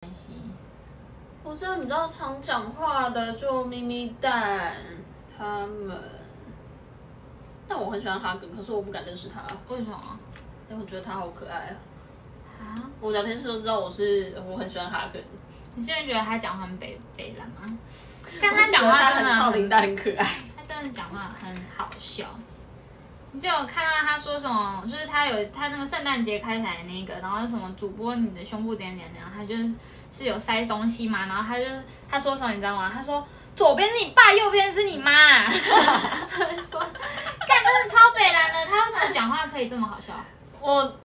关系。我真的比较常讲话的就咪咪蛋他们，但我很喜欢哈根，可是我不敢认识他，为什么？因为我觉得他好可爱啊。啊？我聊天室都知道我是我很喜欢哈根，你现在觉得他讲话很北北蓝吗？但他讲话他真的很少林蛋很可爱。他真的讲话很好笑。你就有看到他说什么？就是他有他那个圣诞节开台的那个，然后什么主播你的胸部怎样怎样怎样，他就是是有塞东西嘛，然后他就他说什么你知道吗？他说左边是你爸，右边是你妈。他就说，干真的超北蓝的，他为什么讲话可以这么好笑？我